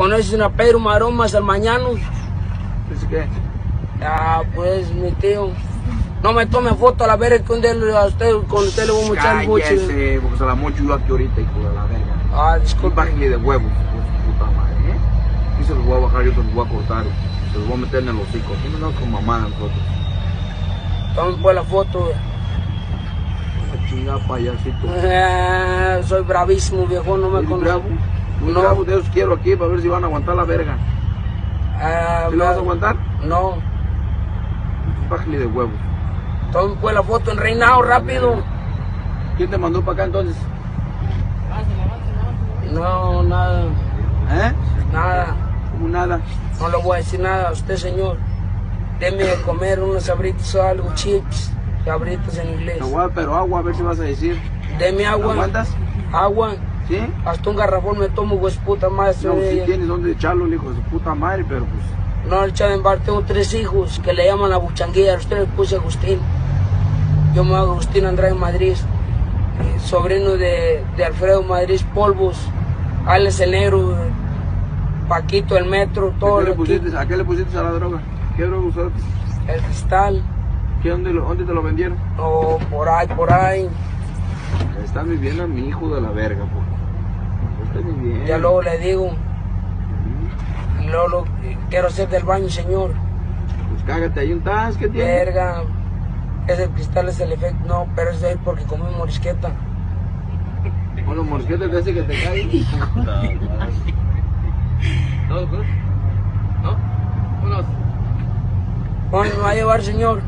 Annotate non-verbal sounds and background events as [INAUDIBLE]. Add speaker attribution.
Speaker 1: ¿Conoces a Pedro Maromas al mañana?
Speaker 2: ¿Es qué?
Speaker 1: Ah, pues mi tío. No me tome foto a la verga que un día a usted, con usted le voy a mochar el.
Speaker 2: Cállese, porque se la mocho yo aquí ahorita, hijo de la verga.
Speaker 1: Ah,
Speaker 2: Un
Speaker 1: disculpe.
Speaker 2: bájale de huevos, puta madre, ¿eh? Y se los voy a bajar, yo se los voy a cortar. Se los voy a meter en el hocico. Aquí no con mamá nosotros.
Speaker 1: Tome pues la foto.
Speaker 2: Una chingada payasito. [LAUGHS]
Speaker 1: Eh, soy bravísimo, viejo, no me conozco.
Speaker 2: Muy
Speaker 1: No.
Speaker 2: bravo, de quiero aquí para ver si van a aguantar la verga.
Speaker 1: Ah,
Speaker 2: ¿Sí la vas a aguantar?
Speaker 1: No.
Speaker 2: Bájale de huevos.
Speaker 1: Tome pues la foto en reinado, rápido.
Speaker 2: ¿Quién te mandó para acá entonces?
Speaker 1: No, nada,
Speaker 2: ¿Eh?
Speaker 1: nada.
Speaker 2: Como nada.
Speaker 1: No le voy a decir nada a usted, señor. Deme de comer unos sabritos o algo, chips, sabritos en inglés.
Speaker 2: Agua, pero agua, a ver si vas a decir.
Speaker 1: Deme agua.
Speaker 2: ¿Aguantas?
Speaker 1: Agua.
Speaker 2: ¿Sí?
Speaker 1: Hasta un garrafón me tomo, pues puta madre.
Speaker 2: No,
Speaker 1: soy-
Speaker 2: si tienes dónde echarlo, el hijo de su puta madre, pero pues.
Speaker 1: No, el chavo en bar tengo tres hijos que le llaman la buchanguilla. A usted le puse Agustín. Yo me llamo Agustín Andrade Madrid, sobrino de, de Alfredo Madrid Polvos, Alex el Negro, Paquito el Metro, todo
Speaker 2: ¿A qué, le pusiste, ¿A qué le pusiste a la droga? ¿Qué droga usaste?
Speaker 1: el cristal,
Speaker 2: ¿Qué, dónde, ¿Dónde te lo vendieron?
Speaker 1: o por ahí, por ahí.
Speaker 2: Está muy bien a mi hijo de la verga, pues.
Speaker 1: Ya luego le digo, luego quiero hacer del baño, señor.
Speaker 2: Pues cágate, hay un tas que tiene.
Speaker 1: Verga, ese cristal es el efecto, no, pero es de él porque comí morisqueta.
Speaker 2: Con los mosquetes de ese que te caen.
Speaker 3: ¿No, [LAUGHS] pues? ¿No? Vámonos.
Speaker 1: ¿Dónde me va a llevar, señor?